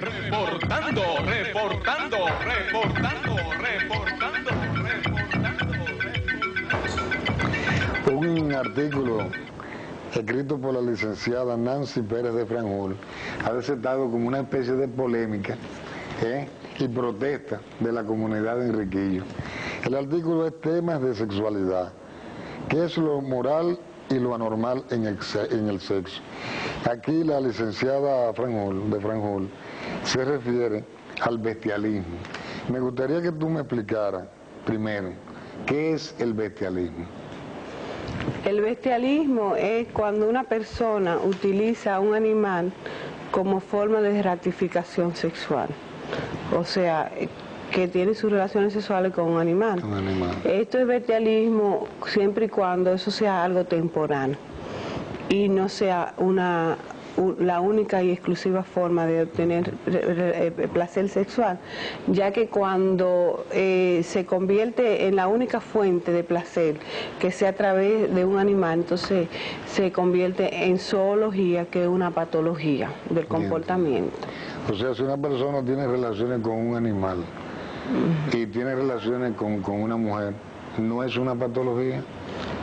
Reportando, reportando, reportando, reportando, reportando. Un artículo escrito por la licenciada Nancy Pérez de Franjul ha desatado como una especie de polémica ¿eh? y protesta de la comunidad de Enriquillo. El artículo es temas de sexualidad, qué es lo moral y lo anormal en el, en el sexo. Aquí la licenciada Franjul, de Franjul se refiere al bestialismo. Me gustaría que tú me explicaras primero qué es el bestialismo. El bestialismo es cuando una persona utiliza a un animal como forma de gratificación sexual. O sea, que tiene sus relaciones sexuales con un animal. Esto es bestialismo siempre y cuando eso sea algo temporal y no sea una la única y exclusiva forma de obtener eh, placer sexual, ya que cuando eh, se convierte en la única fuente de placer que sea a través de un animal, entonces se convierte en zoología, que es una patología del comportamiento. O sea, si una persona tiene relaciones con un animal y tiene relaciones con, con una mujer, ¿no es una patología?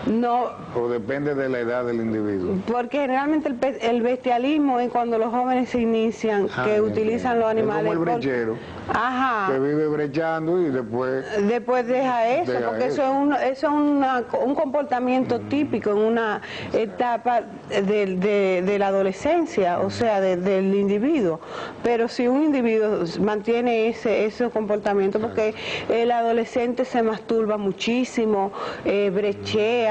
No, ¿O depende de la edad del individuo? porque generalmente el, el bestialismo es cuando los jóvenes se inician, Ah, que bien, utilizan bien. los Es animales. como el brechero, Ajá. que vive brechando y después... Después deja eso, Deja porque eso, eso. es, un, eso es una- un comportamiento típico en una etapa de, de- de la adolescencia, o sea, de- del individuo. Pero si un individuo mantiene ese, ese comportamiento, porque el adolescente se masturba muchísimo, eh, brechea,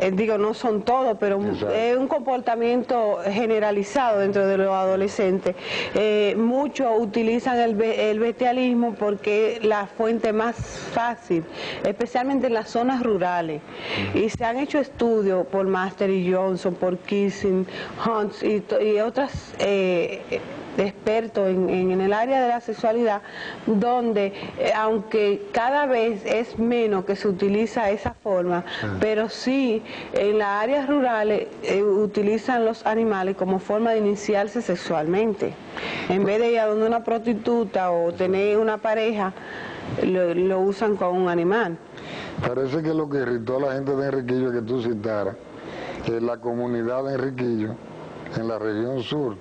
eh, digo, no son todos, pero Exacto. es un comportamiento generalizado dentro de los adolescentes. Eh, muchos utilizan el, be- el bestialismo porque es la fuente más fácil, especialmente en las zonas rurales. Y se han hecho estudios por Master y Johnson, por Kissing, Hunts y otras eh, expertos en, en- el área de la sexualidad, donde eh, aunque cada vez es menos que se utiliza esa forma, pero sí en las áreas rurales eh, utilizan los animales como forma de iniciarse sexualmente. En vez de ir a donde una prostituta o tener una pareja, lo, lo usan con un animal. Parece que lo que irritó a la gente de Enriquillo que tú citaras es la comunidad de Enriquillo en la región sur,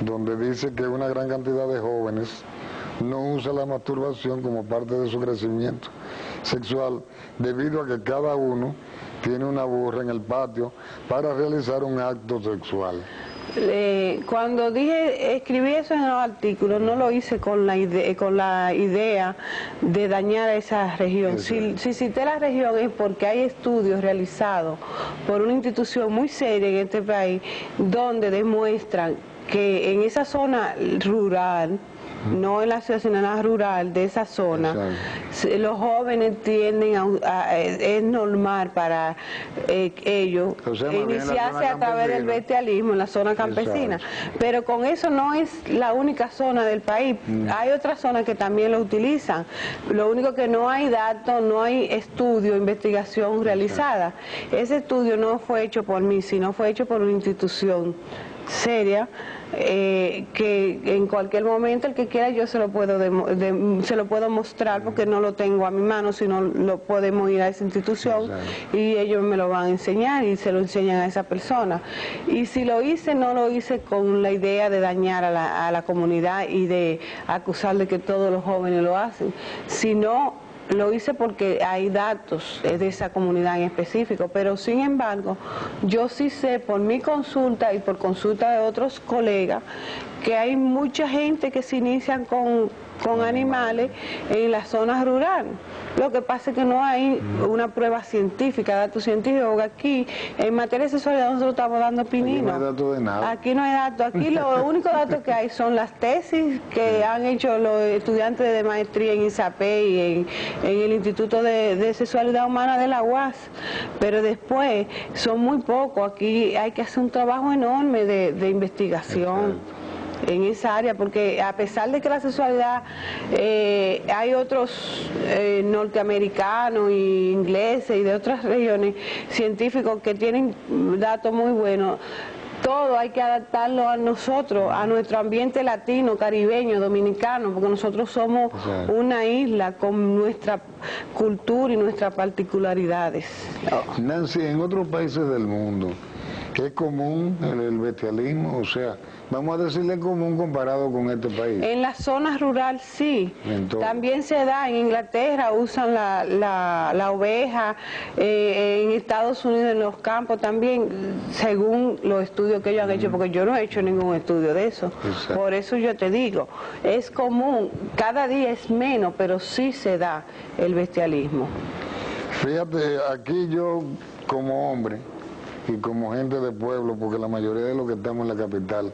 donde dice que una gran cantidad de jóvenes no usa la masturbación como parte de su crecimiento sexual debido a que cada uno tiene una burra en el patio para realizar un acto sexual. Eh, cuando dije, escribí eso en los artículos, no lo hice con la, ide- con la idea de dañar a esa región. Si, si cité la región es porque hay estudios realizados por una institución muy seria en este país donde demuestran que en esa zona rural, no en la ciudad, sino en la rural de esa zona, Exacto. los jóvenes tienden a, a- es normal para eh, ellos iniciarse a través del bestialismo en la zona campesina. Exacto. Pero con eso no es la única zona del país. Mm. Hay otras zonas que también lo utilizan. Lo único que no hay datos, no hay estudio, investigación realizada. Ese estudio no fue hecho por mí, sino fue hecho por una institución seria eh, que en cualquier momento el que quiera yo se lo puedo de- se lo puedo mostrar porque no lo tengo a mi mano sino lo podemos ir a esa institución Exacto. y ellos me lo van a enseñar y se lo enseñan a esa persona y si lo hice no lo hice con la idea de dañar a la, a la comunidad y de acusar de que todos los jóvenes lo hacen sino lo hice porque hay datos eh, de esa comunidad en específico, pero sin embargo, yo sí sé por mi consulta y por consulta de otros colegas que hay mucha gente que se inician con, con animales en las zonas rurales. Lo que pasa es que no hay una prueba científica, datos científicos, porque aquí en materia de sexualidad nosotros estamos dando pinino. Aquí no hay datos de nada. Aquí no hay datos, aquí lo único datos que hay son las tesis que han hecho los estudiantes de maestría en ISAPE y en, en el Instituto de, de Sexualidad Humana de la UAS, pero después son muy pocos, aquí hay que hacer un trabajo enorme de, de investigación en esa área, porque a pesar de que la sexualidad, eh, hay otros eh, norteamericanos y ingleses y de otras regiones científicos que tienen datos muy buenos, todo hay que adaptarlo a nosotros, a nuestro ambiente latino, caribeño, dominicano, porque nosotros somos Exacto. una isla con nuestra cultura y nuestras particularidades. Nancy, en otros países del mundo, ¿es común el, el bestialismo? O sea, vamos a decirle común comparado con este país. En la zona rural sí, Entonces- también se da, en Inglaterra usan la, la, la oveja, eh, en Estados Unidos en los campos también, según los estudios que ellos han hecho, porque yo no he hecho ningún estudio de eso. Exacto. Por eso yo te digo, es común, cada día es menos, pero sí se da el bestialismo. Fíjate, aquí yo como hombre y como gente de pueblo, porque la mayoría de los que estamos en la capital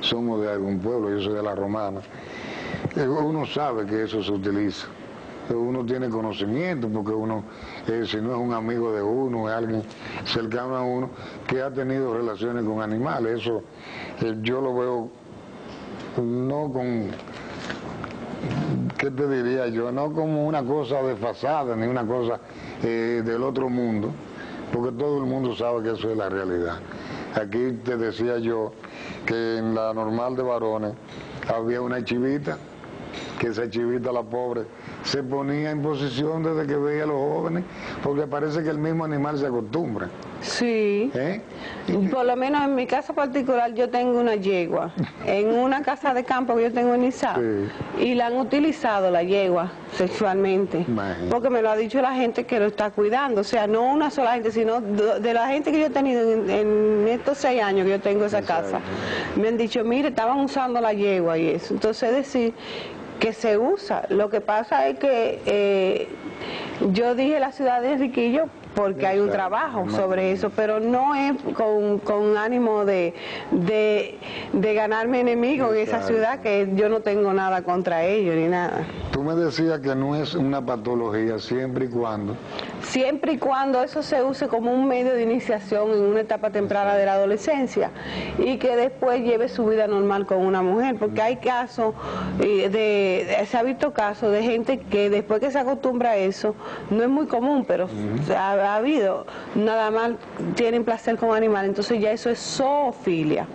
somos de algún pueblo, yo soy de la romana, eh, uno sabe que eso se utiliza. Uno tiene conocimiento porque uno, eh, si no es un amigo de uno, es alguien cercano a uno que ha tenido relaciones con animales. Eso eh, yo lo veo no con, ¿qué te diría yo? No como una cosa desfasada ni una cosa eh, del otro mundo, porque todo el mundo sabe que eso es la realidad. Aquí te decía yo que en la normal de varones había una chivita, que esa chivita, la pobre, se ponía en posición desde que veía a los jóvenes, porque parece que el mismo animal se acostumbra. Sí. ¿eh? Por lo menos en mi caso particular yo tengo una yegua en una casa de campo que yo tengo en Izá Sí. y la han utilizado la yegua sexualmente Imagínate. porque me lo ha dicho la gente que lo está cuidando, o sea, no una sola gente, sino de de la gente que yo he tenido en, en estos seis años que yo tengo esa casa. Me han dicho, mire, estaban usando la yegua y eso. Entonces decir que se usa. Lo que pasa es que eh, yo dije la ciudad de Enriquillo porque hay un trabajo sobre eso, pero no es con, con ánimo de, de, de ganarme enemigos en esa ciudad, que yo no tengo nada contra ellos ni nada. Tú me decías que no es una patología siempre y cuando Siempre y cuando eso se use como un medio de iniciación en una etapa temprana de la adolescencia y que después lleve su vida normal con una mujer, porque hay casos, eh, de, de- se ha visto casos de gente que después que se acostumbra a eso, no es muy común, pero ha, ha habido, nada más tienen placer con animales, entonces ya eso es zoofilia.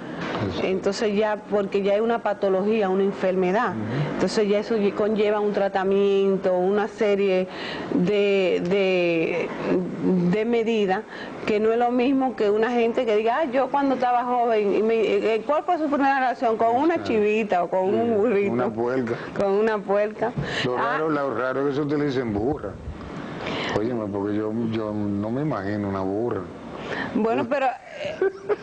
Entonces ya, porque ya hay una patología, una enfermedad, entonces ya eso conlleva un tratamiento, una serie de, de, de medidas que no es lo mismo que una gente que diga, ah, yo cuando estaba joven, y me- eh, ¿cuál fue su primera relación? Con una chivita o con un burrito. una puerca. Con una puerca. Lo Ah, raro, lo raro es que se utilicen burra. Óyeme, porque yo, yo no me imagino una burra. Bueno, pero eh,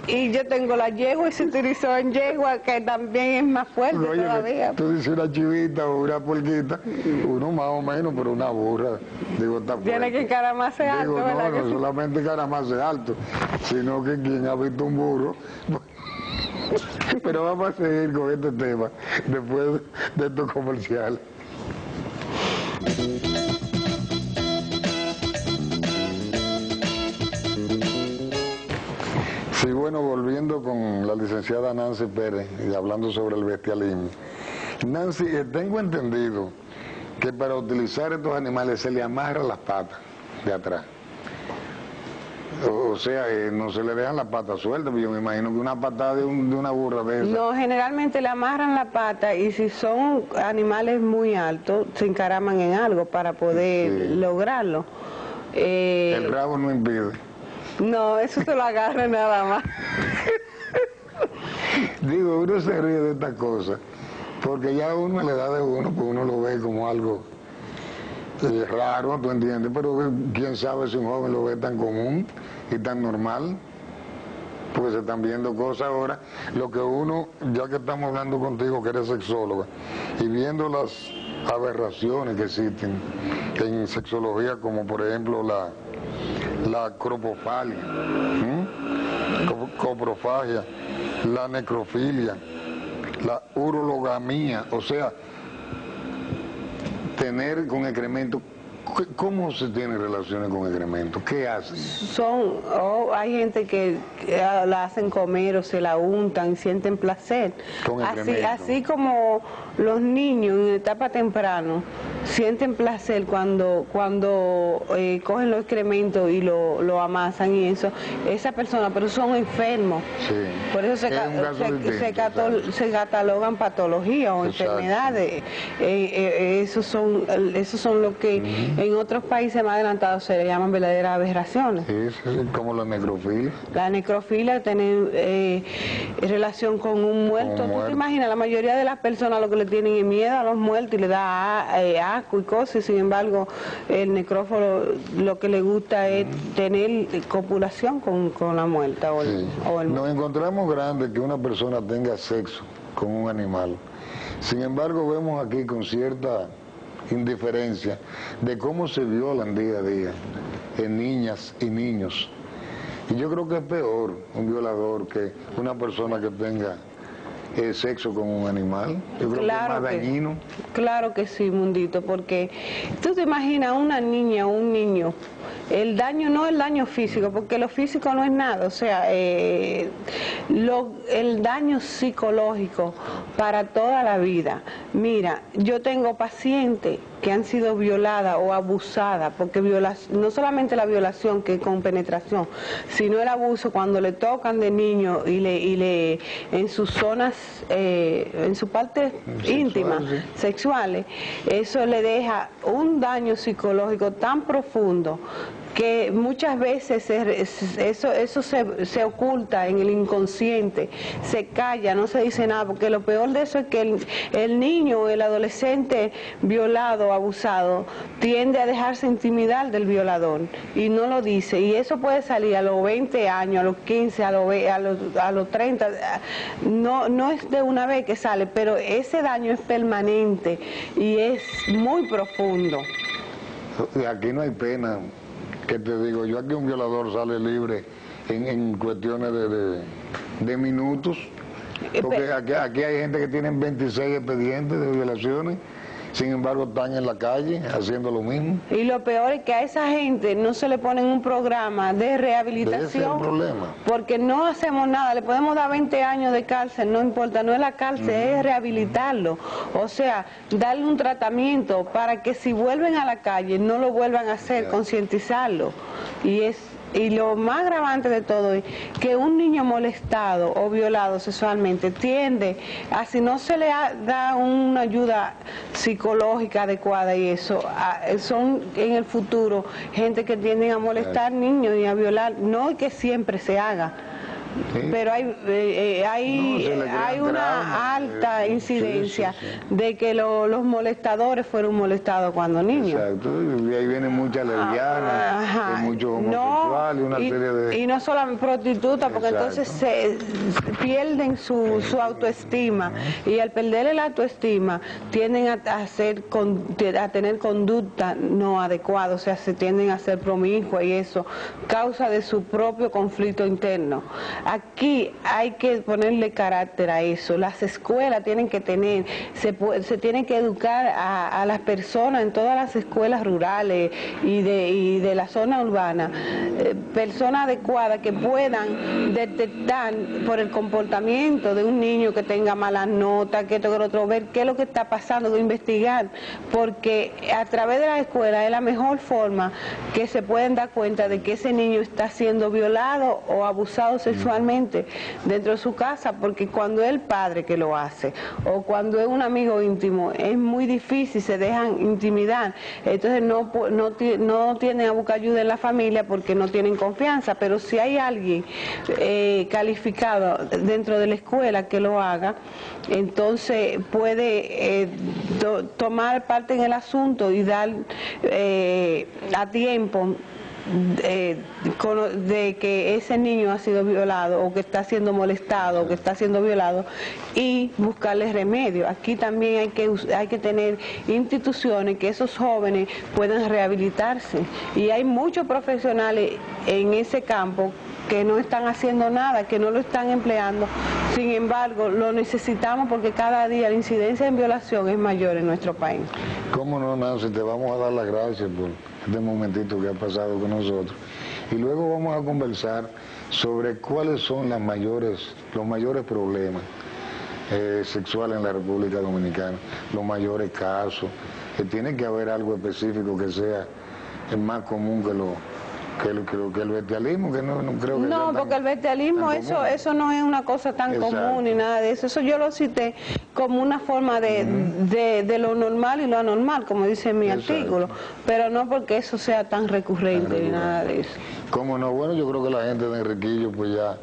y yo tengo la yegua y se utilizó en yegua que también es más fuerte todavía. tú dices una chivita o una puerquita, uno más o menos, pero una burra, digo, está Tiene fuerte. que encaramarse alto, Digo, no, no solamente caramarse alto, sino que quien ha visto un burro. Pero vamos a seguir con este tema después de estos comerciales. Sí, bueno, volviendo con la licenciada Nancy Pérez y hablando sobre el bestialismo. Nancy, eh, tengo entendido que para utilizar estos animales se le amarran las patas de atrás. O, sea, eh, no se le dejan las patas sueltas, pero yo me imagino que una patada de, un- de una burra de esa. No, generalmente le amarran la pata y si son animales muy altos, se encaraman en algo para poder Sí. lograrlo. Eh, El rabo no impide. No, eso se lo agarra nada más. Digo, uno se ríe de estas cosas, porque ya uno a la edad de uno, pues uno lo ve como algo eh, raro, tú entiendes, pero eh, quién sabe si un joven lo ve tan común y tan normal, porque se están viendo cosas ahora. Lo que uno, ya que estamos hablando contigo, que eres sexóloga, y viendo las aberraciones que existen en sexología, como por ejemplo la, la cropofalia, ¿m? Co- coprofagia, la necrofilia, la urologamía, o sea, tener con excremento. ¿Qué- ¿Cómo se tiene relaciones con excremento? ¿Qué hacen? Son, oh, hay gente que, que, ah, la hacen comer o se la untan y sienten placer. Con Así, así como los niños en etapa temprano sienten placer cuando cuando eh, cogen los excrementos y lo, lo amasan y eso, esa persona, pero son enfermos. Sí. Por eso se, Es un se- distinto, se catol- claro. se catalogan patologías o Exacto. enfermedades. Eh, eh, esos son esos son lo que en otros países más adelantados se le llaman verdaderas aberraciones. Sí, sí, sí, como la necrofilia. La necrofilia tener eh, relación con un muerto. un ¿Tú muerto. te imaginas? La mayoría de las personas lo que le tienen es miedo a los muertos y le da eh, y cosas. y sin embargo, el necrófilo lo que le gusta es tener copulación con, con la muerta o el, Sí. o el Nos encontramos grande que una persona tenga sexo con un animal. Sin embargo, vemos aquí con cierta indiferencia de cómo se violan día a día en niñas y niños. Y yo creo que es peor un violador que una persona que tenga eh, sexo con un animal. Yo creo que es más que- dañino. claro que sí, Mundito, porque tú te imaginas una niña o un niño, el daño no es el daño físico, porque lo físico no es nada, o sea, eh, lo- el daño psicológico para toda la vida. Mira, yo tengo pacientes que han sido violadas o abusadas, porque viola- no solamente la violación que es con penetración, sino el abuso cuando le tocan de niño y le, y le en sus zonas, eh, en su parte Sexual, íntima, sí. sexuales, eso le deja un daño psicológico tan profundo que muchas veces eso, eso se, se oculta en el inconsciente, se calla, no se dice nada, porque lo peor de eso es que el, el niño, el adolescente violado, abusado, tiende a dejarse intimidar del violador y no lo dice. Y eso puede salir a los 20 años, a los 15, a los, a los, a los 30. No, no es de una vez que sale, pero ese daño es permanente y es muy profundo. Aquí no hay pena, que te digo yo, aquí un violador sale libre en, en cuestiones de, de- de minutos, Eh, porque aquí, aquí hay gente que tienen 26 expedientes de violaciones, sin embargo están en la calle haciendo lo mismo. Y lo peor es que a esa gente no se le pone un programa de Ese es el rehabilitación. problema. Porque no hacemos nada, le podemos dar 20 años de cárcel, no importa, no es la cárcel, es rehabilitarlo. O sea, darle un tratamiento para que si vuelven a la calle no lo vuelvan a hacer, concientizarlo. Y es y lo más agravante de todo es que un niño molestado o violado sexualmente tiende a si no se le da una ayuda psicológica adecuada y eso, a- son en el futuro gente que tienden a molestar niños y a violar, no que siempre se haga. Sí. Pero hay, eh, eh, hay, No, hay una traumas, alta eh, incidencia sí, sí, de que lo- los molestadores fueron molestados cuando niños. Exacto, y ahí vienen muchas lesbianas, Ajá. y muchos No, homosexuales, y una y, serie de... y no solamente prostitutas, porque Exacto. entonces se, pierden su, su autoestima y al perder el autoestima tienden a, a hacer con- a tener conducta no adecuada, o sea, se tienden a ser promiscuas y eso causa de su propio conflicto interno. Aquí hay que ponerle carácter a eso. Las escuelas tienen que tener, se, tienen que educar a, las personas en todas las escuelas rurales y de, y de la zona urbana, eh, personas adecuadas que puedan detectar por el comportamiento de un niño que tenga malas notas, que lo otro, ver qué es lo que está pasando, investigar, porque a través de la escuela es la mejor forma que se pueden dar cuenta de que ese niño está siendo violado o abusado sexualmente dentro de su casa, porque cuando es el padre que lo hace o cuando es un amigo íntimo, es muy difícil, se dejan intimidar, entonces no, no, no tienen a buscar ayuda en la familia porque no tienen confianza, pero si hay alguien eh, calificado dentro de la escuela que lo haga, entonces puede eh, to- tomar parte en el asunto y dar eh, a tiempo de que ese niño ha sido violado o que está siendo molestado o que está siendo violado y buscarle remedio. Aquí también hay que, hay que tener instituciones que esos jóvenes puedan rehabilitarse y hay muchos profesionales en ese campo que no están haciendo nada, que no lo están empleando. Sin embargo, lo necesitamos porque cada día la incidencia en violación es mayor en nuestro país. ¿Cómo no, Nancy? Te vamos a dar las gracias por este momentito que ha pasado con nosotros. Y luego vamos a conversar sobre cuáles son las mayores, los mayores problemas eh, sexual en la República Dominicana, los mayores casos, que tiene que haber algo específico que sea más común que lo que, que, que el bestialismo, que no, no creo que sea No, tan- porque el bestialismo, tan eso eso no es una cosa tan Exacto. común ni nada de eso. Eso yo lo cité como una forma de, de, de lo normal y lo anormal, como dice en mi Exacto. artículo, pero no porque eso sea tan recurrente ni recurrente. nada de eso. ¿Cómo no? Bueno, yo creo que la gente de Enriquillo pues ya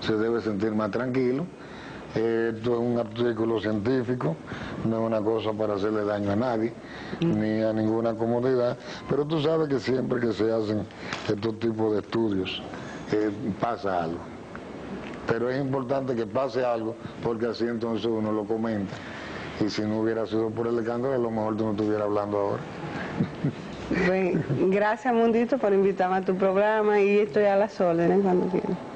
se debe sentir más tranquilo. Esto es un artículo científico, no es una cosa para hacerle daño a nadie, ni a ninguna comodidad, pero tú sabes que siempre que se hacen estos tipos de estudios eh, pasa algo. Pero es importante que pase algo porque así entonces uno lo comenta. Y si no hubiera sido por el escándalo, a lo mejor tú no estuvieras hablando ahora. Pues, gracias, Mundito, por invitarme a tu programa y estoy a las órdenes cuando quieras.